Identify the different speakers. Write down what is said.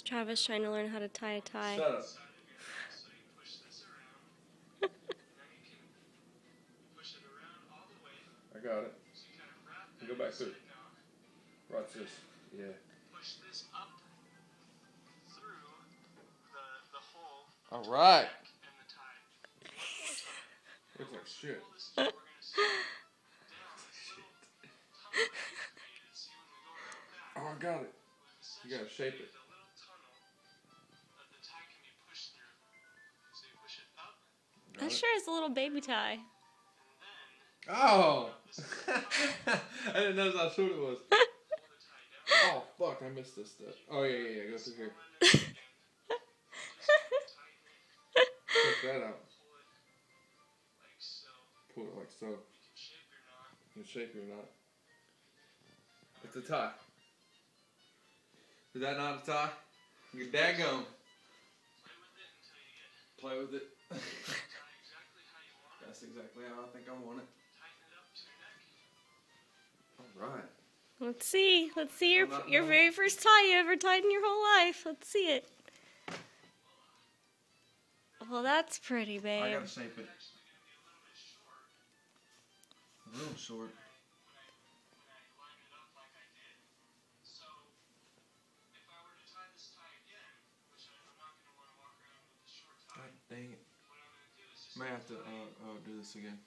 Speaker 1: It's Travis trying to learn how to tie a tie.
Speaker 2: Shut up. I got it. You go back through. Watch this. Yeah.
Speaker 3: Push this up through the, the hole
Speaker 2: All right.
Speaker 3: and.
Speaker 2: Looks like shit.
Speaker 3: Pull this we're gonna see down this little tunnel that we created. See when we go around back,
Speaker 2: Oh, I got it. You gotta shape it.
Speaker 3: That
Speaker 1: sure is a little baby tie.
Speaker 2: Oh! I didn't notice how short it was.
Speaker 3: pull the tie down.
Speaker 2: Oh, fuck. I missed this step. Oh, yeah, yeah, yeah. Go through here. Check that out.
Speaker 3: pull it like so.
Speaker 2: Pull it like so.
Speaker 3: You can shape your knot.
Speaker 2: Shape your knot. It's a tie. Is that not a tie? You're daggone.
Speaker 3: Play with it
Speaker 2: That's exactly how I think I want it.
Speaker 3: Tighten it up to your neck.
Speaker 2: Alright.
Speaker 1: Let's see. Let's see your
Speaker 2: not-
Speaker 1: your very first tie you ever tied in your whole life. Let's see it. Well, that's pretty,
Speaker 2: I
Speaker 1: babe.
Speaker 2: gotta shape it. A little short.
Speaker 3: when I line it up like I did. So, if I were to tie this tie again, which I'm not going to want to walk around with a short tie,
Speaker 2: God dang it.
Speaker 3: I'm going to do is just
Speaker 2: May have to uh, uh, this again.